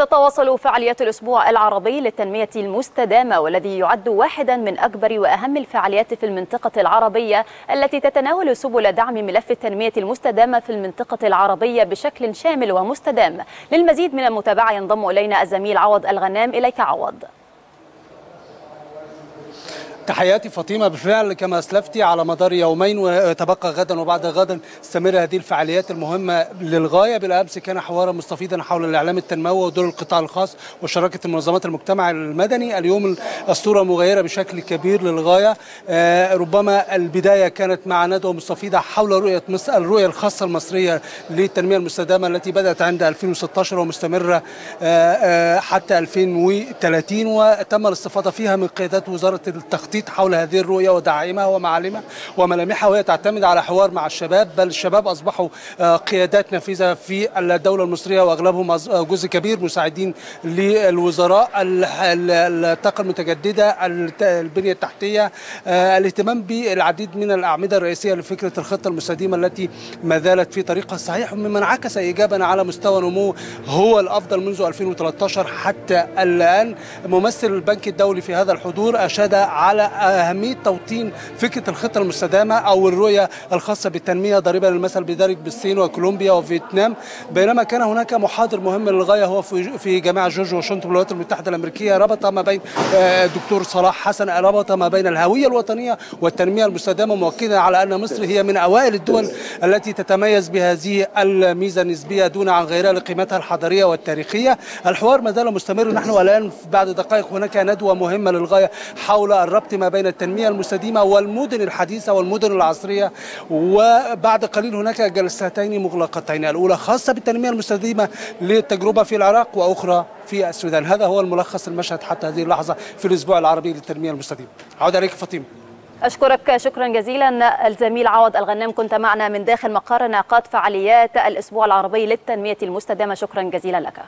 تتواصل فعاليات الأسبوع العربي للتنمية المستدامة والذي يعد واحدا من أكبر وأهم الفعاليات في المنطقة العربية التي تتناول سبل دعم ملف التنمية المستدامة في المنطقة العربية بشكل شامل ومستدام. للمزيد من المتابعة ينضم إلينا الزميل عوض الغنام. إليك عوض. تحياتي فاطمة بالفعل كما أسلفتي على مدار يومين وتبقى غدا وبعد غدا تستمر هذه الفعاليات المهمة للغاية. بالأمس كان حوارا مستفيضا حول الإعلام التنموي ودور القطاع الخاص وشراكة منظمات المجتمع المدني. اليوم الصورة مغيره بشكل كبير للغاية. ربما البداية كانت مع ندوة مستفيضة حول رؤية مصر الرؤية الخاصة المصرية للتنمية المستدامة التي بدأت عند 2016 ومستمرة حتى 2030 وتم الاستفاضه فيها من قيادات وزارة التخطيط التخطيط حول هذه الرؤية ودعائمها ومعالمها وملامحها وهي تعتمد على حوار مع الشباب بل الشباب أصبحوا قيادات نافذة في الدولة المصرية وأغلبهم جزء كبير مساعدين للوزراء الطاقة المتجددة البنية التحتية الاهتمام بالعديد من الأعمدة الرئيسية لفكرة الخطة المستديمة التي ما زالت في طريقها الصحيح مما انعكس إيجابا على مستوى نمو هو الأفضل منذ 2013 حتى الآن. ممثل البنك الدولي في هذا الحضور أشاد على أهمية توطين فكرة الخطة المستدامة أو الرؤية الخاصة بالتنمية ضريبة للمثل بذلك بالصين وكولومبيا وفيتنام. بينما كان هناك محاضر مهم للغاية هو في جامعة جورج واشنطن بالولايات المتحدة الأمريكية. ربط ما بين الدكتور صلاح حسن ربط ما بين الهوية الوطنية والتنمية المستدامة مؤكدا على أن مصر هي من أوائل الدول التي تتميز بهذه الميزة النسبية دون عن غيرها لقيمتها الحضارية والتاريخية. الحوار ما زال مستمر. نحن الآن بعد دقائق هناك ندوة مهمة للغاية حول الربط ما بين التنمية المستديمة والمدن الحديثة والمدن العصرية وبعد قليل هناك جلستين مغلقتين الأولى خاصة بالتنمية المستديمة للتجربة في العراق وأخرى في السودان. هذا هو الملخص المشهد حتى هذه اللحظة في الأسبوع العربي للتنمية المستديمة. عودة عليك فاطمة. أشكرك شكرا جزيلا. الزميل عوض الغنام كنت معنا من داخل مقر انعقاد فعاليات الأسبوع العربي للتنمية المستدامة شكرا جزيلا لك.